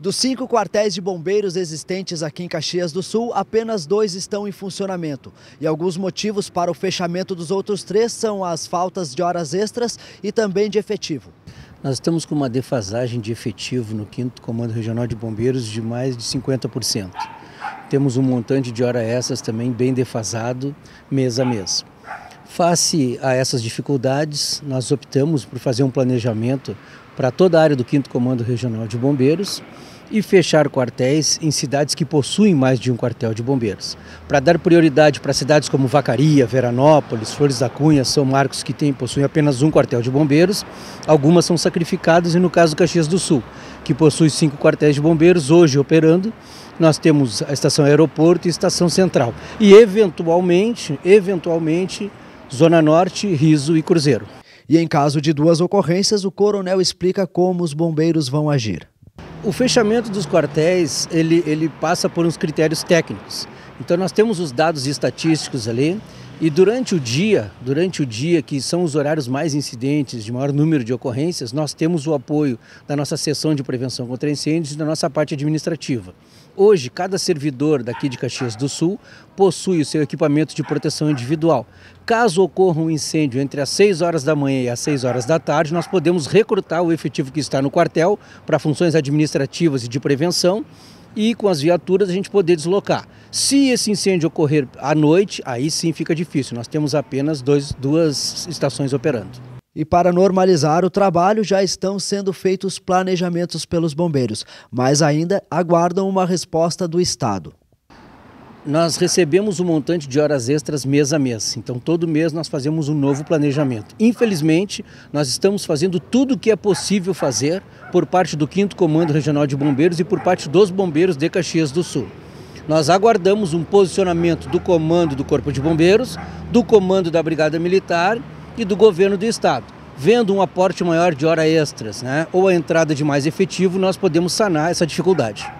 Dos cinco quartéis de bombeiros existentes aqui em Caxias do Sul, apenas dois estão em funcionamento. E alguns motivos para o fechamento dos outros três são as faltas de horas extras e também de efetivo. Nós estamos com uma defasagem de efetivo no 5 Comando Regional de Bombeiros de mais de 50%. Temos um montante de horas extras também bem defasado mês a mês. Face a essas dificuldades, nós optamos por fazer um planejamento para toda a área do 5 Comando Regional de Bombeiros e fechar quartéis em cidades que possuem mais de um quartel de bombeiros. Para dar prioridade para cidades como Vacaria, Veranópolis, Flores da Cunha, São Marcos, que tem, possuem apenas um quartel de bombeiros, algumas são sacrificadas e no caso Caxias do Sul, que possui cinco quartéis de bombeiros hoje operando, nós temos a estação aeroporto e estação central. E eventualmente, eventualmente, Zona Norte, Riso e Cruzeiro. E em caso de duas ocorrências, o coronel explica como os bombeiros vão agir. O fechamento dos quartéis, ele, ele passa por uns critérios técnicos. Então nós temos os dados estatísticos ali e durante o dia, durante o dia que são os horários mais incidentes, de maior número de ocorrências, nós temos o apoio da nossa seção de prevenção contra incêndios e da nossa parte administrativa. Hoje, cada servidor daqui de Caxias do Sul possui o seu equipamento de proteção individual. Caso ocorra um incêndio entre as 6 horas da manhã e as 6 horas da tarde, nós podemos recrutar o efetivo que está no quartel para funções administrativas e de prevenção e com as viaturas a gente poder deslocar. Se esse incêndio ocorrer à noite, aí sim fica difícil. Nós temos apenas dois, duas estações operando. E para normalizar o trabalho, já estão sendo feitos planejamentos pelos bombeiros, mas ainda aguardam uma resposta do Estado. Nós recebemos um montante de horas extras mês a mês, então todo mês nós fazemos um novo planejamento. Infelizmente, nós estamos fazendo tudo o que é possível fazer por parte do 5 Comando Regional de Bombeiros e por parte dos bombeiros de Caxias do Sul. Nós aguardamos um posicionamento do comando do Corpo de Bombeiros, do comando da Brigada Militar e do governo do estado. Vendo um aporte maior de horas extras, né, ou a entrada de mais efetivo, nós podemos sanar essa dificuldade.